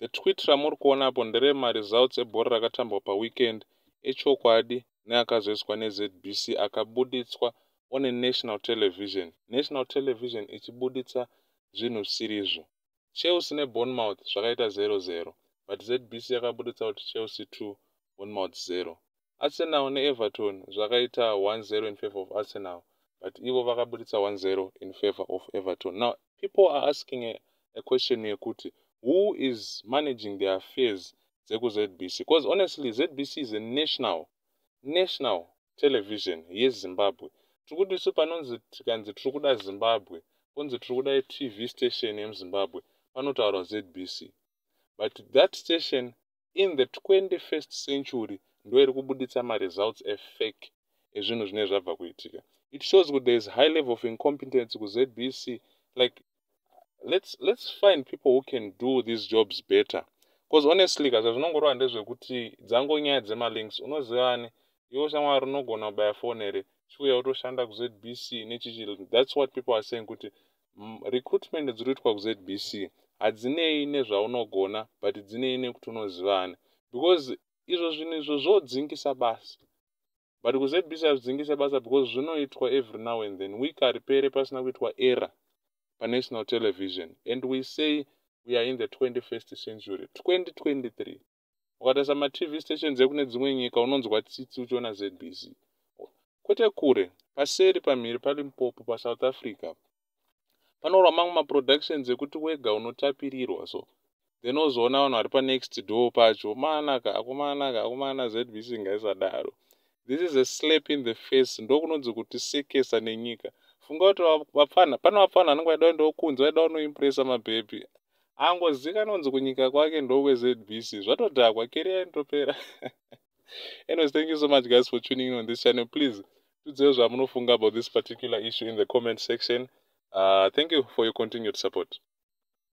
the tweet ramuri kuonapo nderemaresults ebhora rakatambwa paweekend echokwadi neakazoiswa nezbc akabuditswa on national television. National television ichibuditsa zvinhu zvisiri chelsea nebonmouth zvakaita 00 but zbc yakabuditsa kuti chelsea 2 bonmouth 0 arsenal neeverton zvakaita 10 in favor of arsenal but ivo vakabuditsa 10 in favor of everton. Now people are asking a, a question yekuti who is managing the affairs dzekuzbc because honestly zbc is a national national television yezimbabwe. Tiri kuti isu panonzi tikanzi tiri kuda zimbabwe kunzi tiri kuda tv station yemuzimbabwe panotaurwa zbc but that station in the 21st century ndo iri kubuditsa maresults efake ezvinhu zvinenge zvabva kuitika. It shows kuti there is high level of incompetence kuzbc like let's, let's find people who can do these jobs better. Because honestly kaza zvinongorova ndezvekuti dzango nyaya dzemalinks unozivani iwo shamwari unogona kubaya foni here chiuya utoshanda kuzbc nechichi thats what people are saying kuti recruitment dziri kuitwa kuzbc hadzinei nezvaunogona but dzinei nekuti unozivani because izvo zvinhu izvo zvodzingisa basa. But kuzbc hazvidzingise basa because zvinoitwa every now and then. Week haripere pasina kuitwa error panational television. And we say we are in the 21st century 2023 ukatarisa matv stations ekune dzimwe nyika unonzwa tsitsi uchiona zbc kwete kure paseri pamhiri palimpopo pasouth africa panorwa mamwe maproductions ekuti wega unotapirirwa. So then ozoona vanhu vari panext door pacho manaka akumanaka akumana zbc ngaisadaro. This is a slap in the face ndokunonzi kuti sekesa nenyika funga kuti vapfana pane vapfana vanenge vaida ndokunzi vaida unoimpresa mabhebhi angozika nonzi kunyika kwake ndokwezbc zvatodhakwa keriya ndopera. Anyways thank you so much guys for tuning in on this channel. Please tidzei zvamunofunga about this particular issue in the comment section. Uh, thank you for your continued support